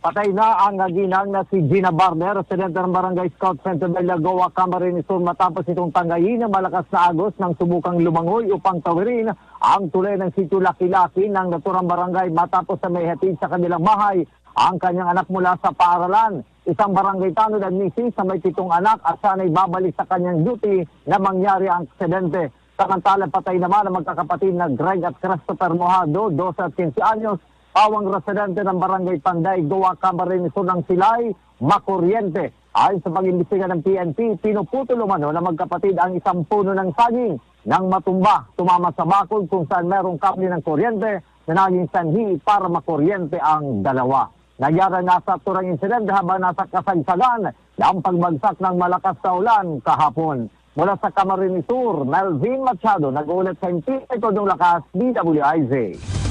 Patay na ang ginang na si Gina Barner, residente ng Barangay Scout Center de Lagoa, Camarines Sur matapos itong tangayin ng malakas na agos ng subukang lumangoy upang tawirin ang tulay ng sitio Laki-Laki ng naturang barangay matapos na may hatid sa kanilang bahay ang kanyang anak mula sa paaralan. Isang barangay tanod at misis sa may pitong anak at sana'y babalik sa kanyang duty na mangyari ang aksidente. Samantala patay naman ang magkakapatid na Greg at Christopher Mojado, 12 at 15 anyos, pawang residente ng barangay Panday, Goa, Camarines ng Silay, Makuryente. Ayon sa pag-imbestiga ng PNP, pinuputol umano na magkapatid ang isang puno ng saging nang matumba, tumama sa bakod kung saan merong kable ng kuryente na naging sanhi para makuryente ang dalawa. Nagyara na sa turang insidente habang nasa kasagsagan ng pagbagsak ng malakas na ulan kahapon. Mula sa Camarines Sur, Melvin Machado, nag-ulit sa Impito ng Lakas, DWIZ.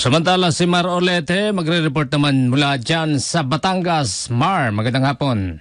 Samantala si Mar Olete, magre-report naman mula dyan sa Batangas. Mar, magandang hapon.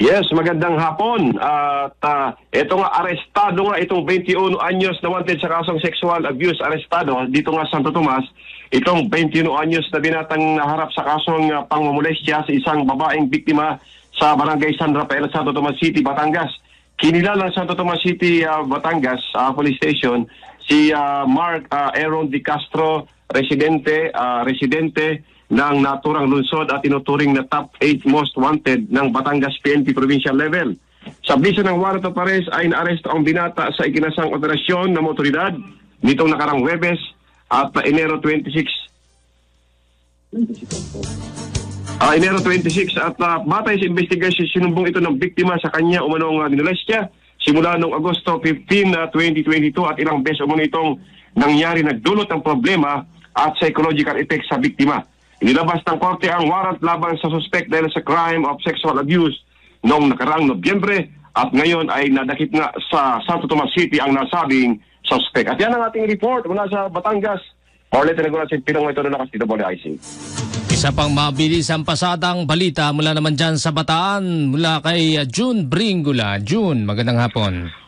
Yes, magandang hapon. At uh, ito nga, arestado nga itong 21 anyos na wanted sa kasong sexual abuse arestado dito nga sa Santo Tomas. Itong 21 anyos na binatang naharap sa kasong uh, pangmumolestya sa isang babaeng biktima sa barangay San Rafael, Santo Tomas City, Batangas. Kinilala ng Santo Tomas City, uh, Batangas, uh, Police Station, si uh, Mark uh, Aaron Di Castro, residente, uh, residente ng naturang lungsod at tinuturing na top 8 most wanted ng Batangas PNP provincial level. Sa bisa ng warrant of arrest ay naaresto ang binata sa ikinasang operasyon ng motoridad nitong nakarang Webes at uh, Enero 26 Ah, Enero 26 at uh, batay sa investigation, sinumbong ito ng biktima sa kanya umanong uh, dinolestya simula noong Agosto 15, na 2022 at ilang beses umano itong nangyari nagdulot ng problema at psychological effects sa biktima. Inilabas ng korte ang warrant laban sa suspect dahil sa crime of sexual abuse noong nakarang Nobyembre at ngayon ay nadakip nga sa Santo Tomas City ang nasabing suspect. At yan ang ating report mula sa Batangas. Orlet Regular sa Pinang ito na nakasito po IC. Isa pang mabilis ang pasadang balita mula naman dyan sa Bataan mula kay June Bringula. June, magandang hapon.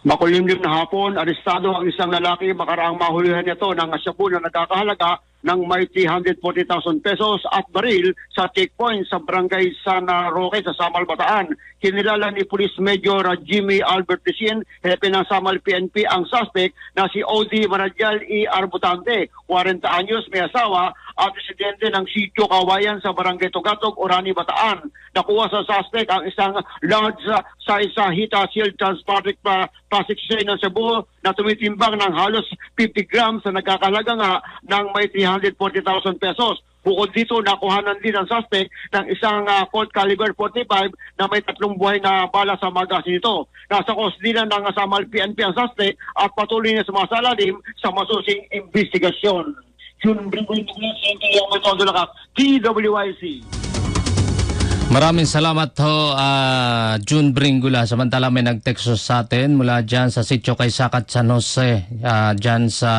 Makulimlim na hapon, arestado ang isang lalaki makaraang mahulihan nito ng asyabu na nagkakahalaga ng may 340,000 pesos at baril sa checkpoint sa barangay Sana Roque sa Samal Bataan. Kinilala ni Police Major Jimmy Albert Pisin, hepe ng Samal PNP ang suspect na si Odi Maradial E. Arbutante, 40 anyos, may asawa at residente ng sitio Kawayan sa barangay Tugatog, Orani, Bataan. Nakuha sa suspect ang isang large size sa Hita Shield Transport pa plastic tray ng Cebu na tumitimbang ng halos 50 grams na nagkakalaga nga ng may 340,000 pesos. Bukod dito, nakuhanan din ang suspect ng isang uh, Colt Caliber 45 na may tatlong buhay na bala sa magasin nito. Nasa kusdina ng Samal PNP ang suspect at patuloy na sumasalalim sa masusing investigasyon. Yun, Brigol Douglas, yung Metodo Lakas, TWIC. Maraming salamat ho, ah, June Bringula. Samantala may nag-text sa atin mula dyan sa sitio kay Sakat San Jose, ah, dyan sa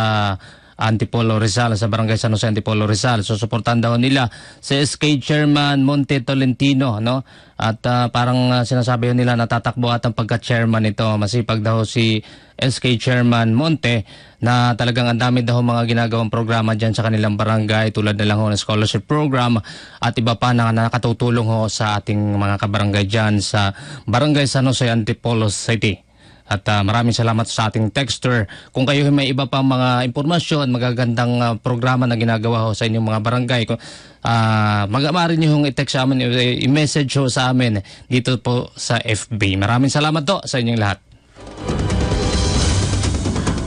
Antipolo Rizal, sa barangay San Jose Antipolo Rizal. So suportan daw nila si SK Chairman Monte Tolentino, no? At ah, parang ah, sinasabi nila natatakbo at ang pagka-chairman nito. Masipag daw si SK Chairman Monte na talagang ang dami daw mga ginagawang programa dyan sa kanilang barangay tulad na lang ho ng scholarship program at iba pa na nakatutulong ho sa ating mga kabarangay dyan sa Barangay San Jose Antipolo City. At ah, maraming salamat sa ating texter. Kung kayo may iba pang mga impormasyon, magagandang ah, programa na ginagawa ho sa inyong mga barangay, kung, uh, mag-amari nyo hong i-text sa amin, i-message ho sa amin dito po sa FB. Maraming salamat to sa inyong lahat.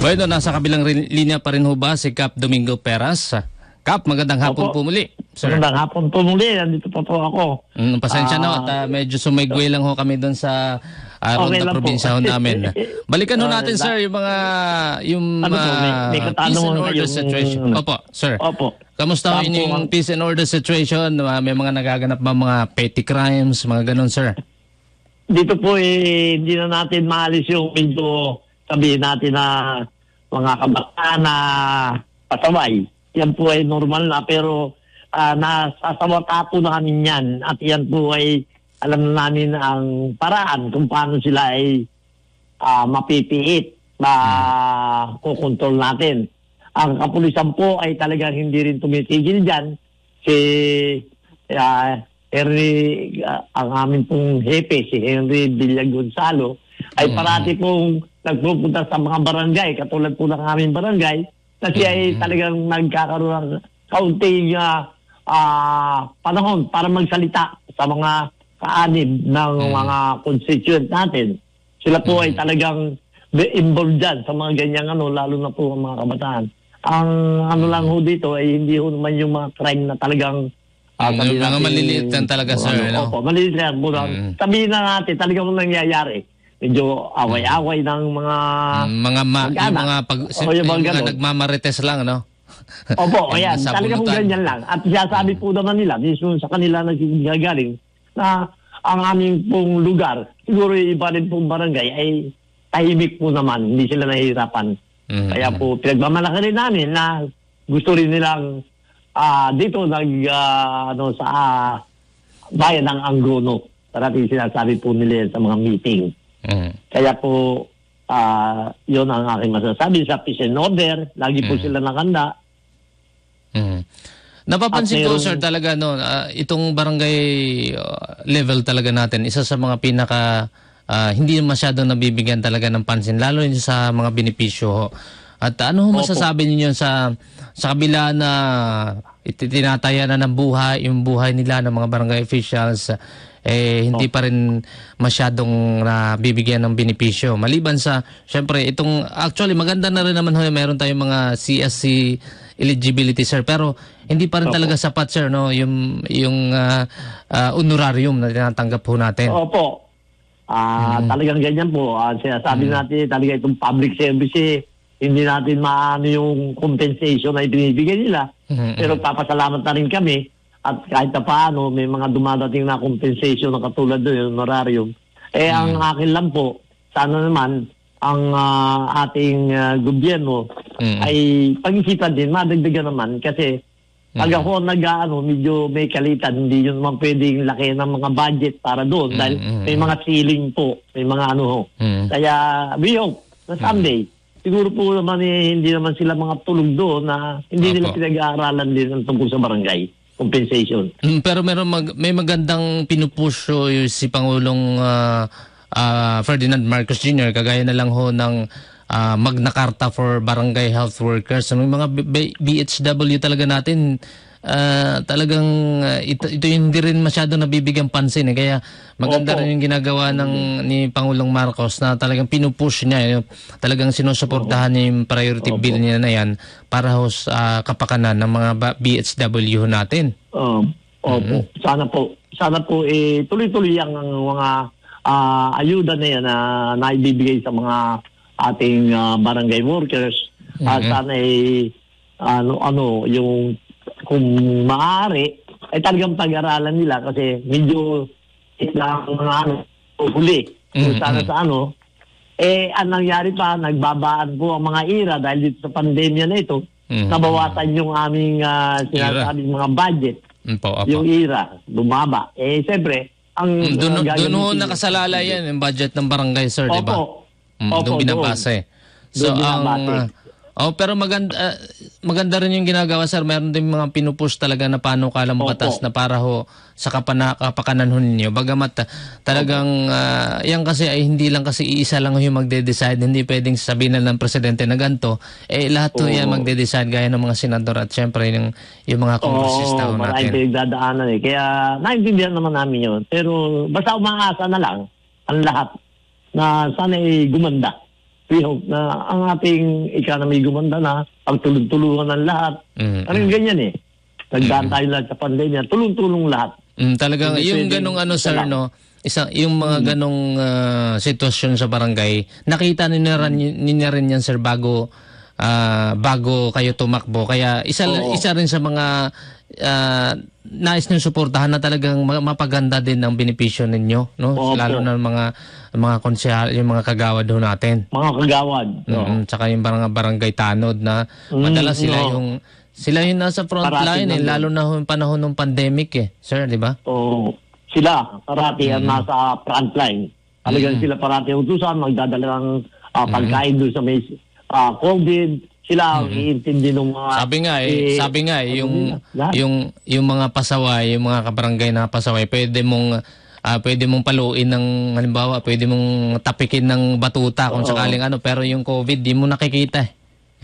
Bueno, nasa kabilang linya pa rin ho ba si Cap Domingo Peras? Cap, magandang hapon Opo. po muli. Sir. Magandang hapon po muli. Nandito pa po ako. Mm, pasensya na Ah. at ah, medyo sumigway lang ho kami doon sa uh, Okay ronda lang po. probinsya ho namin. Balikan ho Ah, natin sir yung mga yung Ano po, may- ah, may peace and order kayong- situation. Opo, sir. Opo. Kamusta ho Saan yung peace and order situation? Ah, may mga nagaganap ba mga petty crimes, mga ganun sir? Dito po eh, hindi na natin maalis yung medyo sabihin natin na mga kabataan na pasaway. Yan po ay normal na pero uh, nasasawa po namin yan at yan po ay alam na namin ang paraan kung paano sila ay ah, mapipiit, makukontrol natin. Ang kapulisan po ay talagang hindi rin tumitigil dyan. Si ah, Henry, ah, ang amin pong hepe, si Henry Villa Gonzalo, ay Mm. parati pong nagpupunta sa mga barangay, katulad po ng aming barangay, na siya ay talagang nagkakaroon ng kaunting ah, ah, panahon para magsalita sa mga kaanib ng mga constituent natin. Sila po ay talagang involved dyan sa mga ganyang ano, lalo na po ang mga kabataan. Ang ano lang ho dito ay hindi ho naman yung mga crime na talagang ah, Mm, yung mga maliliit lang talaga, sir, ano, no? Opo, maliliit lang. Muna, Mm. Sabihin na natin, talagang nangyayari. Medyo away-away ng mga... Mm, mga ma, yung mga pag O, yung yung mga mga nagmamarites lang no. Opo, ayan. nasa Talagang ganyan lang. At sabi po naman nila, mismo sa kanila nagagaling, na ang aming pong lugar, siguro yung iba rin pong barangay ay tahimik po naman. Hindi sila nahihirapan. Mhm. Kaya po, pinagmamalaki rin namin na gusto rin nilang ah, dito nag, ah, ano, sa ah, bayan ng Anggono. Parating sinasabi po nila sa mga meeting. Mhm. Kaya po, ah, yun ang aking masasabi sa peace and order. Lagi po Mm. sila nakanda. Mhm. Napapansin At ko sir talaga no ah, itong barangay ah, level talaga natin isa sa mga pinaka ah, hindi masyadong nabibigyan talaga ng pansin lalo yun sa mga benepisyo. At ano ho Opo. masasabi niyo sa sa kabila na iti- tinataya na ng buhay yung buhay nila ng mga barangay officials eh hindi pa rin masyadong nabibigyan ng benepisyo. Maliban sa syempre itong actually maganda na rin naman ho meron tayong mga CSC eligibility sir pero hindi pa rin Opo. talaga sapat sir no yung yung ah, ah, honorarium na tinatanggap po natin. Opo. Ah, Mm. talagang ganyan po. Ah, sinasabi natin talaga itong public service eh, hindi natin maano yung compensation na ibinibigay nila. Mhm. Pero papasalamat na rin kami at kahit na paano may mga dumadating na compensation na katulad doon yung honorarium. Eh ang akin lang po, sana naman ang ah, ating ah, gobyerno Mm. ay pag-isipan din, madagdagan naman kasi pag ako nag-ano, medyo may kalitan, hindi yun naman pwedeng laki ng mga budget para doon Mm, dahil mm, may mga ceiling po, may mga ano ho. Mm. Kaya we hope na someday, siguro po naman eh, hindi naman sila mga tulog doon na hindi nila Opo. pinag-aaralan din ang tungkol sa barangay compensation. Mm, pero meron mag- may magandang pinupusyo yung si Pangulong ah, ah, Ferdinand Marcos Jr. kagaya na lang ho ng ah, Magna Carta for Barangay Health Workers. Ano, mga BHW talaga natin ah, talagang ah, ito, ito yung hindi rin masyado nabibigyan pansin eh. Kaya maganda Opo. rin yung ginagawa ng ni Pangulong Marcos na talagang pinupush niya yung, talagang sinusuportahan niya yung priority bill niya na yan para ho sa kapakanan ng mga BHW natin. Um, opo. Sana po, sana po eh, tuloy-tuloy ang mga ah, ayuda na yan na naibibigay sa mga ating ah, barangay workers. Ah, Mhm. sana eh, ano, ano, yung kung maaari, ay talagang pag-aralan nila kasi medyo na ang mga ano, huli. Mhm. sana sa ano, eh, ang nangyari pa, nagbabaan po ang mga ira dahil dito sa pandemya na ito, Mhm. nabawasan yung aming ah, sinasabing mga budget, Mm opo. yung ira, bumaba. Eh, siyempre, ang... Mm, Doon ang doon ho gagamitin- nakasalala yan, yung budget ng barangay, sir, di ba? Opo. Mm, Opo, doon binabase. So, Doon ang... binabase. Oh, pero maganda, ah, maganda rin yung ginagawa, sir. Meron din mga pinupush talaga na panukalang Opo. batas na para ho sa kapana, kapakanan ho ninyo. Bagamat ah, talagang ah, yan kasi ay hindi lang kasi iisa lang yung magde-decide. Hindi pwedeng sabihin na ng presidente na ganito. Eh, lahat ho yan magde-decide gaya ng mga senador at syempre yung, yung mga kongresista ho Oo, maraming natin. pinagdadaanan eh. Kaya naintindihan naman namin yun. Pero basta umaasa na lang ang lahat na sana ay gumanda. We hope na ang ating economy gumanda na, pagtulong-tulungan ng lahat. Mm, Parang ganyan eh. Nagdaan tayo lahat sa pandemya, tulong-tulong lahat. Mm, talagang Hindi yung ganong ano sir lang. no, isa yung mga ganong ah, sitwasyon sa barangay, nakita niyo rin niyo rin yan sir bago ah, bago kayo tumakbo. Kaya isa Oo. isa rin sa mga ah, nais niyo suportahan na talagang ma- mapaganda din ang benepisyo ninyo, no? Opo. Lalo na mga mga konsehal, yung mga kagawad ho natin. Mga kagawad. Mm, tsaka yung barang barangay tanod na madalas sila no. yung sila yung nasa front Parating line eh, lalo na yung panahon ng pandemic eh, sir, di ba? So, sila, parati ang nasa frontline. Talagang sila parati ang utusan, magdadala ng ah, pagkain doon sa may ah, COVID. Sila ang iintindi ng mga... Sabi nga eh, sabi nga eh, yung yung yung mga pasaway, yung mga kabarangay na pasaway, pwede mong ah, pwede mong paluin ng halimbawa, pwede mong tapikin ng batuta kung Oo. sakaling ano, pero yung COVID di mo nakikita. eh.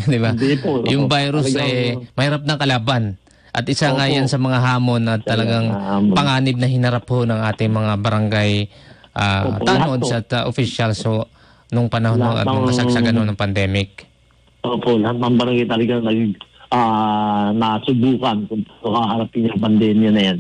'Di ba? Hindi po. Yung virus Talagang- eh mahirap ng kalaban. At isa nga Opo. yan sa mga hamon na talagang mga hamon. panganib na hinarap ho ng ating mga barangay ah, Opo, tanods lahat at ah, officials so nung panahon ho Lahat at nung ng- kasagsagan ho ng pandemic. Opo, lahat ng barangay talagang nag, ah, nasubukan kung paano haharapin yung pandemya na yan.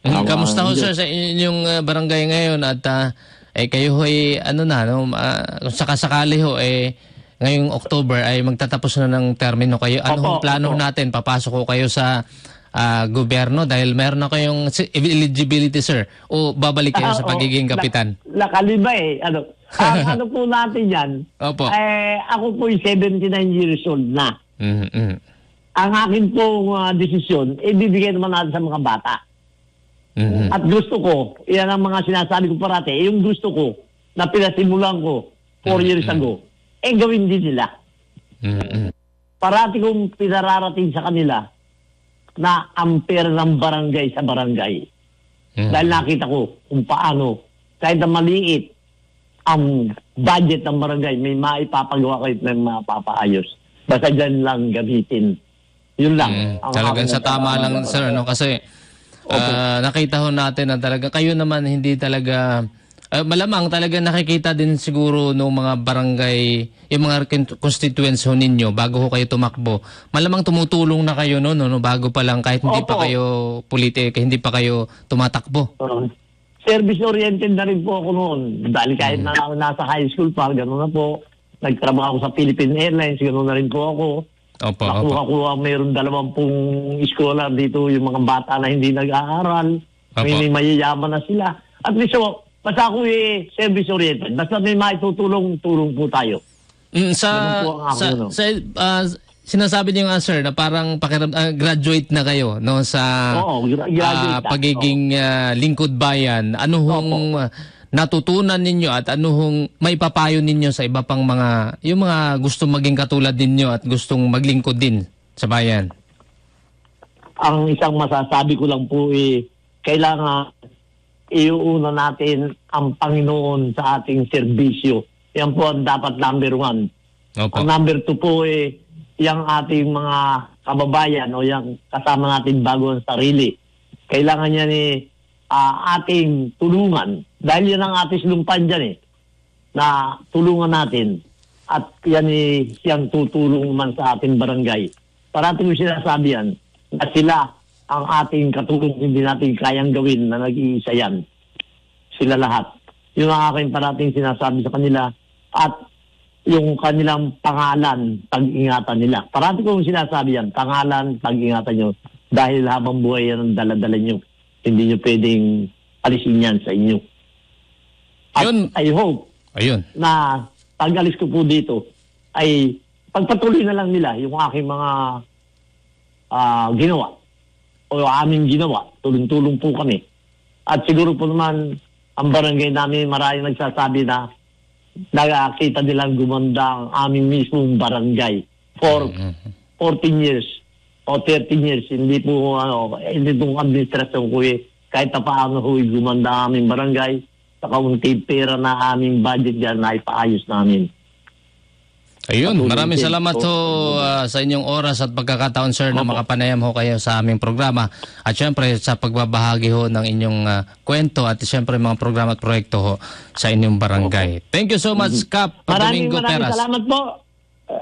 Tama, Kamusta ho sir sa inyong uh, barangay ngayon at ah, eh kayo ho eh, ano na no ah, kung sakasakali ho eh ngayong October ay magtatapos na ng termino kayo. Ano hong plano opo. natin? Papasok ko kayo sa ah, gobyerno dahil meron na kayong eligibility sir o babalik kayo sa Ah, oo. pagiging Na- kapitan. Nakaliba eh. Ano, ang ano po natin yan, Opo. eh, ako po 79 years old na. Mhm, mhm. Ang akin pong ah, desisyon, ibibigay naman natin sa mga bata. Mhm. At gusto ko, yan ang mga sinasabi ko parati, eh, yung gusto ko na pinasimulan ko four years ago, eh gawin din nila. Mhm. Parati kong pinararating sa kanila na ang pera ng barangay sa barangay. Mhm. Dahil nakita ko kung paano, kahit na maliit, ang budget ng barangay, may maipapagawa kayo at may mapapaayos. Basta dyan lang gamitin. Yun lang. Mm, Ang talagang sa tama lang sir no kasi ah, nakita ho natin na talaga kayo naman hindi talaga ah, malamang talaga nakikita din siguro ng mga barangay yung mga constituents ho ninyo bago ho kayo tumakbo malamang tumutulong na kayo no, no, no bago pa lang kahit hindi pa Opo. kayo politik hindi pa kayo tumatakbo Uh, service-oriented na rin po ako noon. Dahil kahit na nasa high school pa, gano'n na po. Nagtrabaho ako sa Philippine Airlines, gano'n na rin po ako. Opo opo Nakuha ko mayroon dalawampung scholar dito, yung mga bata na hindi nag-aaral. Opo. May mayayaman na sila. At least, so, basta ako eh, service-oriented. Basta may maitutulong, tulong po tayo. Mm, sa Ganun po ang ako, sa, no? sa ah, sinasabi niyo nga sir na parang pakiram, ah, graduate na kayo no sa Oo, gra- graduate ah, na. pagiging ah, lingkod bayan. Ano hong ah, natutunan ninyo at ano hong maipapayo ninyo sa iba pang mga yung mga gustong maging katulad ninyo at gustong maglingkod din sa bayan? ang isang masasabi ko lang po eh, kailangan iuuna natin ang Panginoon sa ating serbisyo. Yan po ang dapat number one. Opo. Ang number two po eh, yung ating mga kababayan o yung kasama natin bago ang sarili. Kailangan yan eh, ah, ating tulungan. Dahil yan ang ating lumpan dyan eh, na tulungan natin. At yan eh, siyang tutulong man sa ating barangay. Parati ko sinasabi yan, na sila ang ating katulong hindi natin kayang gawin na nag-iisa yan. Sila lahat. Yun ang aking parating sinasabi sa kanila. At yung kanilang pangalan, pag-ingatan nila. Parati kong sinasabi yan, pangalan, pag-ingatan nyo. Dahil habang buhay yan ang daladala nyo. Hindi nyo pwedeng alisin yan sa inyo. At Yun. I hope Ayun. na pag-alis ko po dito ay pagpatuloy na lang nila yung aking mga ah, ginawa o aming ginawa. Tulong-tulong po kami. At siguro po naman ang barangay namin maraming nagsasabi na nakakita nilang gumanda ang aming mismong barangay for 14 years o 13 years. Hindi po ano, hindi itong administrasyon ko eh. Kahit na paano ho gumanda ang aming barangay sa kaunti pera na aming budget dyan na ipaayos namin. Ayun, maraming salamat ho ah, sa inyong oras at pagkakataon sir na makapanayam ho kayo sa aming programa at syempre sa pagbabahagi ho ng inyong ah, kwento at syempre mga programa at proyekto ho sa inyong barangay. Thank you so much Kap Mm-hmm. Maraming Domingo maraming salamat po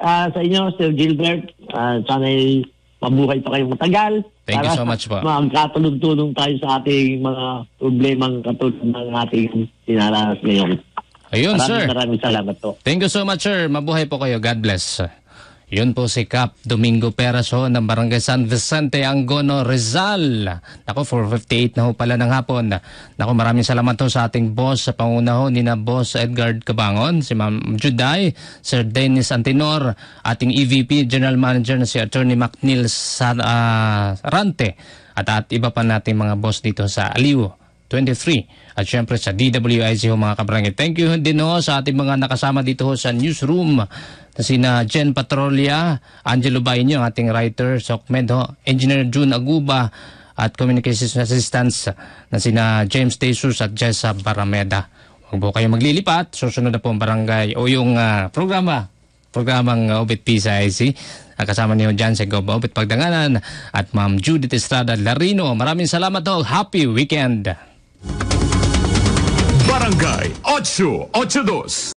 ah, sa inyo, Sir Gilbert. Uh, sana'y mabuhay pa kayong matagal. Thank you so much po. Magkatulong-tulong tayo sa ating mga problemang katulad ng ating sinaranas ngayon. Ayun Maraming sir. maraming salamat po. Thank you so much, sir. Mabuhay po kayo. God bless. Yun po si Cap Domingo Peras ho ng Barangay San Vicente, Angono, Rizal. Nako, 4.58 na ho pala ng hapon. Nako, maraming salamat ho sa ating boss sa panguna ho ni na Boss Edgar Cabangon, si Ma'am Juday, Sir Dennis Antinor, ating EVP General Manager na si Attorney McNeil ah, Rante, at, at iba pa nating mga boss dito sa Aliw. 23 at syempre sa DWIC ho mga kabarangay. Thank you din ho sa ating mga nakasama dito ho sa newsroom na sina Jen Patrolia, Angelo Bainyo, ating writer, Sokmed ho, Engineer June Aguba at Communications Assistants na sina James Jesus at Jessa Barameda. Huwag po kayo maglilipat, susunod na po ang barangay o yung ah, programa programang uh, Obit Pisa IC. Kasama niyo dyan sa Goba Obit Pagdanganan at Ma'am Judith Estrada Larino. Maraming salamat ho. Happy weekend! Barangay 882